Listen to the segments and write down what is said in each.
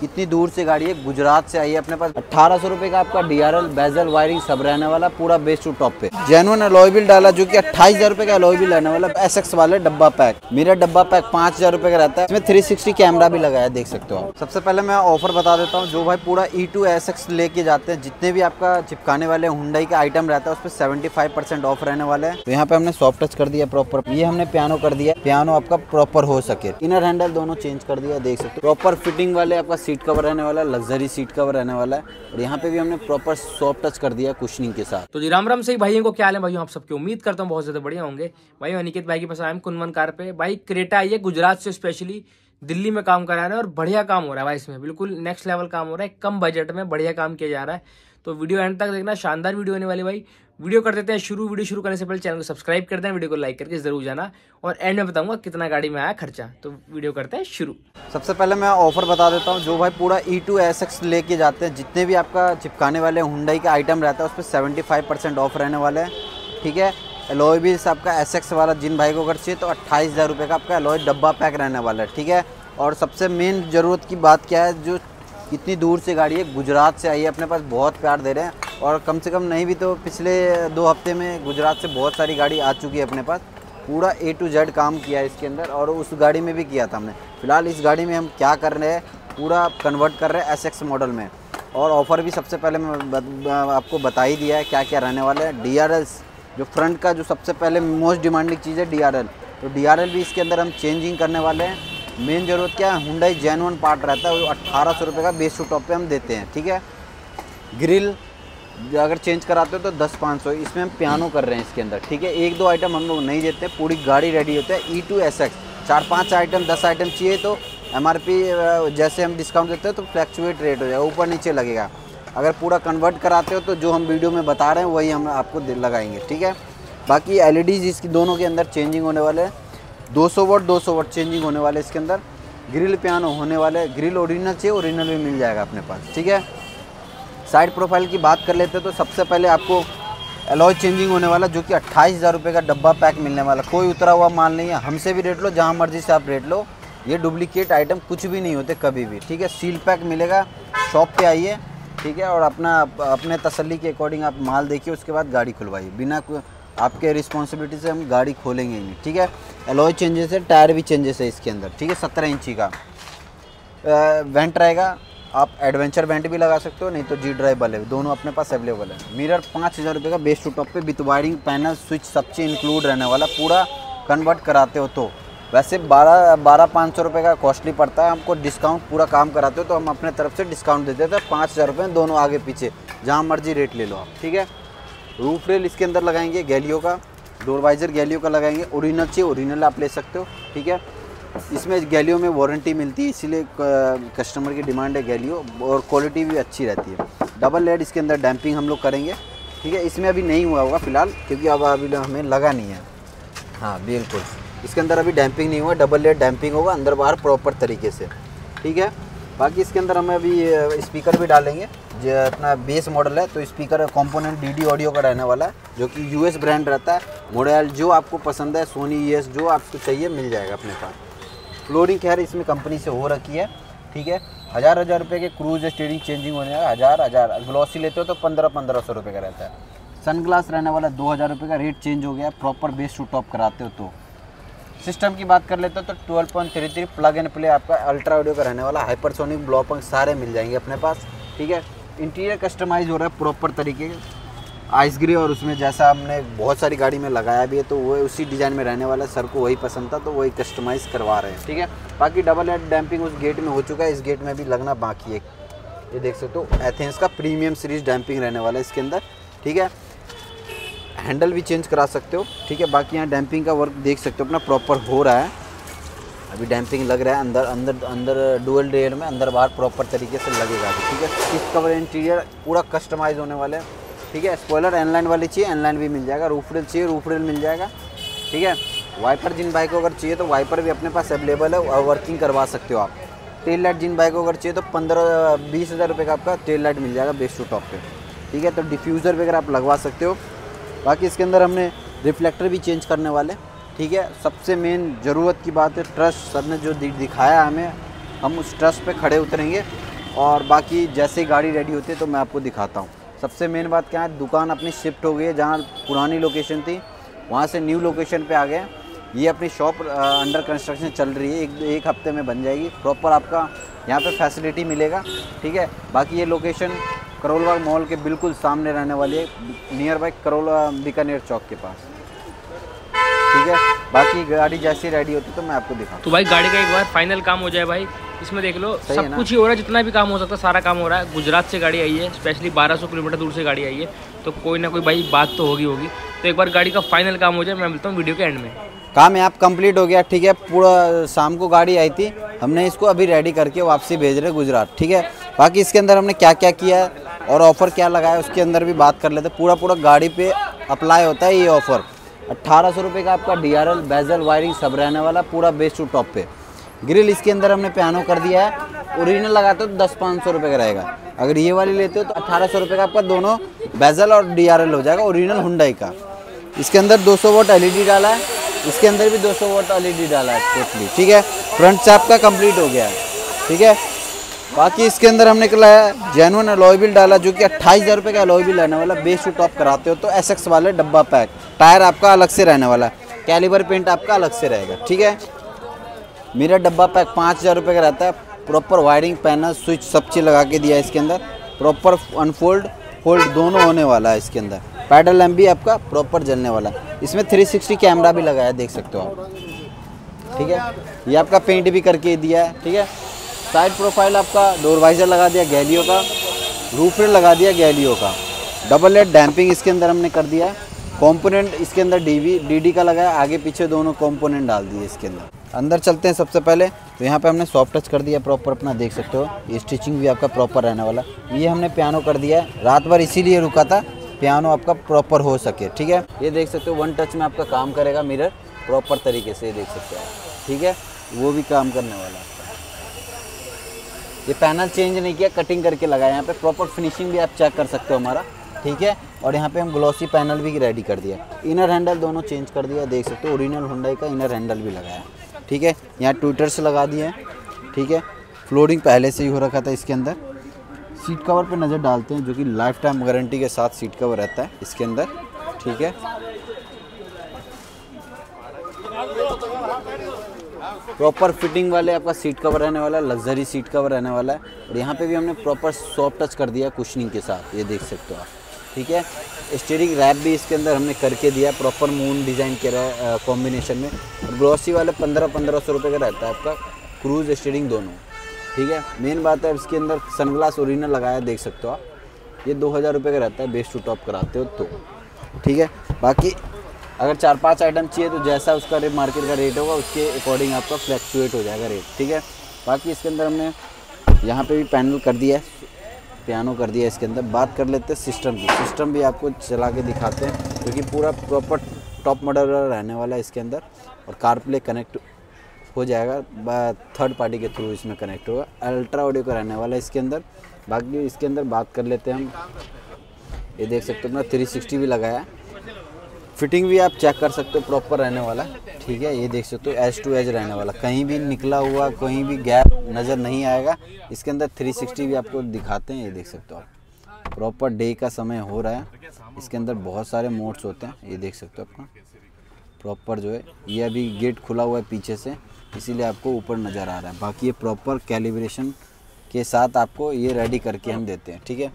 कितनी दूर से गाड़ी है? गुजरात से आई है अपने पास। अठारह सौ रुपए का आपका डीआरएल बेजल वायरिंग सब रहने वाला, पूरा बेस टू टॉप पे। जेनुअन अलॉय बिल डाला, जो कि अट्ठाईस हज़ार रुपए का अलॉय बिल रहने वाला एस एक्स वाले डब्बा पैक मेरा डब्बा पैक पाँच हज़ार रुपए का रहता है। इसमें थ्री सिक्सटी कैमरा भी लगाया देख सकते हो सबसे पहले मैं ऑफ़र बता देता हूँ, जो भाई पूरा ई टू एस एक्स लेके जाते हैं, जितने भी आपका चिपकाने वाले हुडाई का आइटम रहता है, उस पर सेवेंटी फाइव परसेंट ऑफ़ रहने वाले तो यहाँ पे हमने सॉफ्ट टच कर दिया प्रॉपर ये हमने पियानो कर दिया पियानो आपका प्रॉपर हो सके। इनर हैंडल दोनों चेंज कर दिया, देख सकते हो। प्रॉपर फिटिंग वाले आपका सीट कवर रहने वाला है, लग्जरी सीट कवर रहने वाला है और यहाँ पे भी हमने प्रॉपर सॉफ्ट टच कर दिया कुशनिंग के साथ। तो जी, राम राम से ही भाइयों को क्या है भाइयों, आप सबकी? उम्मीद करता हूँ बहुत ज़्यादा बढ़िया होंगे। भाई अनिकेत भाई के पास आए कुनवन कार पे। भाई, क्रेटा आई है गुजरात से स्पेशली दिल्ली में काम करा रहे हैं और बढ़िया काम हो रहा है भाई इसमें। बिल्कुल नेक्स्ट लेवल काम हो रहा है, कम बजट में बढ़िया काम किया जा रहा है। तो वीडियो एंड तक देखना, शानदार वीडियो होने वाली भाई। वीडियो कर देते हैं शुरू, वीडियो शुरू करने से पहले चैनल को सब्सक्राइब कर दें, वीडियो को लाइक करके ज़रूर जाना और एंड में बताऊँगा कितना गाड़ी में आया खर्चा। तो वीडियो करते हैं शुरू। सबसे पहले मैं ऑफ़र बता देता हूँ, जो भाई पूरा ई टू एस एक्स लेके जाते हैं, जितने भी आपका चिपकाने वाले हुंडई का आइटम रहता है, उस पर सेवेंटी फाइव परसेंट ऑफ़ रहने वाले हैं, ठीक है? एलोई भी आपका एस वाला, जिन भाई को अगर चाहिए तो अट्ठाईस हज़ार रुपये का आपका एलोई डब्बा पैक रहने वाला है, ठीक है? और सबसे मेन ज़रूरत की बात क्या है, जो कितनी दूर से गाड़ी है, गुजरात से आई है, अपने पास बहुत प्यार दे रहे हैं। और कम से कम नहीं भी तो पिछले दो हफ़्ते में गुजरात से बहुत सारी गाड़ी आ चुकी है अपने पास। पूरा ए टू जेड काम किया है इसके अंदर और उस गाड़ी में भी किया था हमने। फ़िलहाल इस गाड़ी में हम क्या कर रहे हैं, पूरा कन्वर्ट कर रहे हैं एसएक्स मॉडल में। और ऑफ़र भी सबसे पहले मैं आपको बता ही दिया है क्या क्या रहने वाले हैं। डी जो फ्रंट का जो सबसे पहले मोस्ट डिमांडिंग चीज़ है डीआरएल तो डीआरएल भी इसके अंदर हम चेंजिंग करने वाले हैं। मेन ज़रूरत क्या है हुंडई जैन पार्ट रहता है, वो अट्ठारह सौ रुपये का बेस टू टॉप पे हम देते हैं, ठीक है? ग्रिल अगर चेंज कराते हो तो दस पाँच सौ। इसमें हम पियानो कर रहे हैं इसके अंदर, ठीक है? एक दो आइटम हम लोग नहीं देते, पूरी गाड़ी रेडी होती है ई टू एस एक्स चार पाँच आइटम दस आइटम चाहिए तो एमआरपी जैसे हम डिस्काउंट देते हैं तो फ्लैक्चुएट रेट हो जाएगा, ऊपर नीचे लगेगा। अगर पूरा कन्वर्ट कराते हो तो जो हम वीडियो में बता रहे हैं, वही हम आपको लगाएँगे, ठीक है? बाकी एल इसकी दोनों के अंदर चेंजिंग होने वाले हैं। 200 वोट 200 वोट चेंजिंग होने वाले इसके अंदर। ग्रिल पियानो होने वाले ग्रिल ओरिजिनल चाहिए ओरिजिनल भी मिल जाएगा अपने पास, ठीक है? साइड प्रोफ़ाइल की बात कर लेते हैं तो सबसे पहले आपको अलॉय चेंजिंग होने वाला, जो कि अट्ठाईस हज़ार रुपये का डब्बा पैक मिलने वाला। कोई उतरा हुआ माल नहीं है, हमसे भी रेट लो, जहाँ मर्ज़ी से आप रेट लो। ये डुप्लीकेट आइटम कुछ भी नहीं होते कभी भी, ठीक है? सील पैक मिलेगा शॉप पे आइए, ठीक है? और अपना, अपने तसल्ली के अकॉर्डिंग आप माल देखिए, उसके बाद गाड़ी खुलवाइए। बिना आपके रिस्पॉन्सिबिलिटी से हम गाड़ी खोलेंगे ही नहीं, ठीक है? एलॉय चेंजेस है, टायर भी चेंजेस है इसके अंदर, ठीक है? सत्रह इंची का। वेंट रहेगा आप एडवेंचर वेंट भी लगा सकते हो, नहीं तो जी ड्राइव वाले दोनों अपने पास अवेलेबल है। मिरर पाँच हज़ार रुपये का बेस्ट टू टॉप पे विथ वायरिंग पैनल स्विच सब चीज़ इंक्लूड रहने वाला, पूरा कन्वर्ट कराते हो तो। वैसे बारह बारह पाँच सौ रुपये का कॉस्टली पड़ता है हमको डिस्काउंट पूरा काम कराते हो तो हम अपने तरफ़ से डिस्काउंट देते थे पाँच हज़ार रुपये दोनों आगे पीछे, जहाँ मर्ज़ी रेट ले लो आप, ठीक है? रूफ रेल इसके अंदर लगाएँगे, गैलियो का डोरवाइज़र गैलियो का लगाएँगे ओरिजिनल चाहिए ओरिजिनल आप ले सकते हो, ठीक है? इसमें गैलियो में वारंटी मिलती है, इसीलिए कस्टमर की डिमांड है गैलियो, और क्वालिटी भी अच्छी रहती है। डबल लेड इसके अंदर डैम्पिंग हम लोग करेंगे, ठीक है? इसमें अभी नहीं हुआ होगा फ़िलहाल, क्योंकि अब अभी हमें लगा नहीं है। हाँ बिल्कुल। इसके अंदर अभी डैम्पिंग नहीं हुआ डबल लेड डैम्पिंग होगा, अंदर बाहर प्रॉपर तरीके से, ठीक है? बाकी इसके अंदर हमें अभी स्पीकर भी डालेंगे, जो अपना बेस मॉडल है तो स्पीकर कंपोनेंट डी ऑडियो का रहने वाला है, जो कि यूएस ब्रांड रहता है। मॉडल जो आपको पसंद है सोनी ई जो आपको चाहिए, मिल जाएगा अपने पास। फ्लोरिंग खैर इसमें कंपनी से हो रखी है, ठीक है? हज़ार हज़ार रुपये के क्रूज स्टेयरिंग चेंजिंग होने का हज़ार हज़ार। ग्लॉसी लेते हो तो पंद्रह पंद्रह सौ रुपये का रहता है। सन ग्लास रहने वाला दो हज़ार रुपये का रेट चेंज हो गया प्रॉपर बेस टू टॉप कराते हो तो। सिस्टम की बात कर लेते हो तो twelve point three three plug and play आपका अल्ट्रा ऑडियो का रहने वाला हाइपरसोनिक ब्लॉपंग सारे मिल जाएँगे अपने पास, ठीक है? इंटीरियर कस्टमाइज हो रहा है प्रॉपर तरीके आइस ग्रे और उसमें जैसा हमने बहुत सारी गाड़ी में लगाया भी है तो वो उसी डिज़ाइन में रहने वाला सर को वही पसंद था तो वही कस्टमाइज़ करवा रहे हैं, ठीक है? बाकी डबल हेड डैम्पिंग उस गेट में हो चुका है, इस गेट में भी लगना बाकी है। ये देख सकते हो तो एथेंस का प्रीमियम सीरीज़ डैम्पिंग रहने वाला है इसके अंदर, ठीक है? हैंडल भी चेंज करा सकते हो, ठीक है? बाकी यहाँ डैम्पिंग का वर्क देख सकते हो, अपना प्रॉपर हो रहा है। अभी डैम्पिंग लग रहा है, अंदर अंदर अंदर डुअल रेयर में, अंदर बाहर प्रॉपर तरीके से लगेगा ठीक है? सीट कवर इंटीरियर पूरा कस्टमाइज होने वाले ठीक है? स्पॉयलर एनलाइन वाली चाहिए एनलाइन भी मिल जाएगा। रूफ रेल चाहिए रूफ रेल मिल जाएगा। ठीक है? वाइपर जिन बाइक को अगर चाहिए तो वाइपर भी अपने पास अवेलेबल है और वर्किंग करवा सकते हो आप। टेल लाइट जिन बाइक को अगर चाहिए तो पंद्रह, बीस हज़ार रुपये का आपका टेल लाइट मिल जाएगा बेस्ट टू टॉप पे। ठीक है? तो डिफ्यूज़र वगैरह आप लगवा सकते हो। बाकी इसके अंदर हमने रिफ्लेक्टर भी चेंज करने वाले ठीक है? सबसे मेन ज़रूरत की बात है ट्रस्ट सर ने जो दिखाया हमें, हम उस ट्रस्ट पर खड़े उतरेंगे। और बाकी जैसे गाड़ी रेडी होती है तो मैं आपको दिखाता हूँ। सबसे मेन बात क्या है, दुकान अपनी शिफ्ट हो गई है, जहाँ पुरानी लोकेशन थी, वहाँ से न्यू लोकेशन पे आ गए ये अपनी शॉप अंडर कंस्ट्रक्शन चल रही है, एक एक हफ़्ते में बन जाएगी। प्रॉपर आपका यहाँ पे फैसिलिटी मिलेगा, ठीक है? बाकी ये लोकेशन करोलबाग मॉल के बिल्कुल सामने रहने वाली है नियर बाई करोल बीकानेर चौक के पास। ठीक है? बाकी गाड़ी जैसी रेडी होती तो मैं आपको दिखाऊँ तो भाई गाड़ी का एक बार फाइनल काम हो जाए भाई। इसमें देख लो सब कुछ ही हो रहा है जितना भी काम हो सकता है सारा काम हो रहा है। गुजरात से गाड़ी आई है स्पेशली 1200 किलोमीटर दूर से गाड़ी आई है। तो कोई ना कोई भाई बात तो होगी होगी। तो एक बार गाड़ी का फाइनल काम हो जाए मैं मिलता हूँ वीडियो के एंड में। काम यहाँ कंप्लीट हो गया ठीक है? पूरा शाम को गाड़ी आई थी। हमने इसको अभी रेडी करके वापसी भेज रहे गुजरात ठीक है? बाकी इसके अंदर हमने क्या क्या किया और ऑफ़र क्या लगाया उसके अंदर भी बात कर लेते पूरा पूरा गाड़ी पे अप्लाई होता है ये ऑफ़र अट्ठारह सौ का आपका D R L bezel wiring सब रहने वाला, पूरा बेस टू टॉप पे। ग्रिल इसके अंदर हमने पियानो कर दिया है। ओरिजिनल लगाते हो तो दस पाँच सौ रुपये का रहेगा। अगर ये वाली लेते हो तो अट्ठारह सौ रुपये का आपका दोनों बेजल और डी आर एल हो जाएगा ओरिजिनल हुंडई का। इसके अंदर 200 वोट एलईडी डाला है। इसके अंदर भी 200 वोट एलईडी डाला है टोटली ठीक है? फ्रंट से आपका कंप्लीट हो गया है, ठीक है? बाकी इसके अंदर हमने निकला है जेनुअन अलॉय बिल डाला, जो कि अट्ठाईस हज़ार रुपये का अलॉय बिल रहने वाला बेस टू टॉप कराते हो तो SX वाले डब्बा पैक टायर आपका अलग से रहने वाला है। कैलिबर पेंट आपका अलग से रहेगा, ठीक है? मेरा डब्बा पैक पाँच हज़ार रुपये का रहता है। प्रॉपर वायरिंग पैनल स्विच सब चीज़ लगा के दिया है इसके अंदर। प्रॉपर अनफोल्ड फोल्ड दोनों होने वाला है इसके अंदर। पैडल लैम्प भी आपका प्रॉपर जलने वाला है। इसमें 360 कैमरा भी लगाया, देख सकते हो आप। ठीक है? ये आपका पेंट भी करके दिया है, ठीक है? साइड प्रोफ़ाइल आपका डोर वाइजर लगा दिया गैलियो का। रूफर लगा दिया गैलियो का। डबल एड डैम्पिंग इसके अंदर हमने कर दिया है। कॉम्पोनेंट इसके अंदर डी डी का लगाया, आगे पीछे दोनों कॉम्पोनेंट डाल दिए इसके अंदर। अंदर चलते हैं सबसे पहले तो यहाँ पे हमने सॉफ्ट टच कर दिया प्रॉपर अपना, देख सकते हो, ये स्टिचिंग भी आपका प्रॉपर रहने वाला। ये हमने पियानो कर दिया है, रात भर इसीलिए रुका था पियानो आपका प्रॉपर हो सके, ठीक है? ये देख सकते हो वन टच में आपका काम करेगा मिरर प्रॉपर तरीके से देख सकते हो ठीक है? वो भी काम करने वाला है ये पैनल चेंज नहीं किया कटिंग करके लगाया, यहाँ पे प्रॉपर फिनिशिंग भी आप चेक कर सकते हो हमारा। ठीक है? और यहाँ पे हम ग्लॉसी पैनल भी रेडी कर दिया। इनर हैंडल दोनों चेंज कर दिया, देख सकते हो ओरिजिनल हुंडई का इनर हैंडल भी लगाया ठीक है? यहाँ ट्विटर से लगा दिए ठीक है? फ्लोरिंग पहले से ही हो रखा था इसके अंदर। सीट कवर पे नज़र डालते हैं, जो कि लाइफ टाइम गारंटी के साथ सीट कवर रहता है इसके अंदर। ठीक है? प्रॉपर फिटिंग वाले आपका सीट कवर रहने वाला है लग्जरी सीट कवर रहने वाला है। और यहाँ पे भी हमने प्रॉपर सॉफ्ट टच कर दिया कुशनिंग के साथ, ये देख सकते हो आप। ठीक है? स्टेयरिंग रैप भी इसके अंदर हमने करके दिया प्रॉपर मून डिज़ाइन के रहा कॉम्बिनेशन में। और ग्लॉसी वाले पंद्रह पंद्रह सौ रुपये का रहता है आपका क्रूज स्टेयरिंग दोनों। ठीक है? मेन बात है, इसके अंदर सनग्लास ओरिजिनल लगाया, देख सकते हो आप। ये दो हज़ार रुपये का रहता है बेस टू टॉप कराते हो तो। ठीक है? बाकी अगर चार पाँच आइटम चाहिए तो जैसा उसका रेट मार्केट का रेट होगा, उसके अकॉर्डिंग आपका फ्लैक्चुएट हो जाएगा रेट ठीक है? बाकी इसके अंदर हमने यहाँ पे भी पैनल कर दिया है। पियानो कर दिया इसके अंदर। बात कर लेते हैं सिस्टम की। सिस्टम भी आपको चला के दिखाते हैं, क्योंकि पूरा प्रॉपर टॉप मॉडल रहने वाला है इसके अंदर और कारप्ले कनेक्ट हो जाएगा। थर्ड पार्टी के थ्रू इसमें कनेक्ट होगा। अल्ट्रा ऑडियो का रहने वाला है इसके अंदर। बाकी इसके अंदर बात कर लेते हैं हम। ये देख सकते हो, अपना थ्री सिक्सटी भी लगाया फिटिंग भी आप चेक कर सकते हो प्रॉपर रहने वाला। ठीक है, ये देख सकते हो एज टू एज रहने वाला। कहीं भी निकला हुआ, कहीं भी गैप नज़र नहीं आएगा। इसके अंदर 360 भी आपको दिखाते हैं, ये देख सकते हो आप। प्रॉपर डे का समय हो रहा है। इसके अंदर बहुत सारे मोड्स होते हैं, ये देख सकते हो आपका प्रॉपर जो है, ये अभी गेट खुला हुआ है पीछे से, इसीलिए आपको ऊपर नज़र आ रहा है। बाकी ये प्रॉपर कैलिब्रेशन के साथ आपको ये रेडी करके हम देते हैं, ठीक है?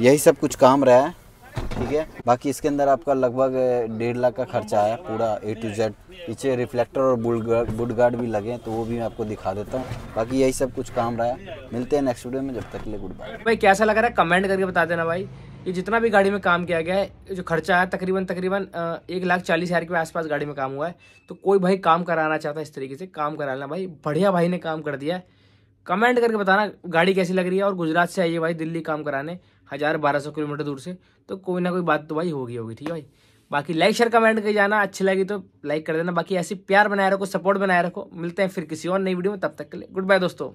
यही सब कुछ काम रहा है। ठीक है? बाकी इसके अंदर आपका लगभग डेढ़ लाख का खर्चा आया, पूरा ए टू जेड पीछे रिफ्लेक्टर और बुड गार्ड भी लगे तो वो भी मैं आपको दिखा देता हूँ। बाकी यही सब कुछ काम रहा मिलते हैं नेक्स्ट वीडियो में, जब तक के लिए गुड बाय भाई, कैसा लग रहा है? कमेंट करके बता देना भाई। ये जितना भी गाड़ी में काम किया गया है, जो खर्चा है तकरीबन तकरीबन एक लाख चालीस हज़ार के आसपास गाड़ी में काम हुआ है। तो कोई भाई काम कराना चाहता है इस तरीके से, काम कराना भाई। बढ़िया भाई ने काम कर दिया है। कमेंट करके बताना, गाड़ी कैसी लग रही है? और गुजरात से आइए भाई, दिल्ली काम कराने। हज़ार बारह सौ किलोमीटर दूर से तो कोई ना कोई बात तो भाई होगी होगी, ठीक है भाई? बाकी लाइक शेयर कमेंट कर जाना, अच्छी लगी तो लाइक कर देना। बाकी ऐसी प्यार बनाए रखो सपोर्ट बनाए रखो। मिलते हैं फिर किसी और नई वीडियो में, तब तक के लिए गुड बाय दोस्तों।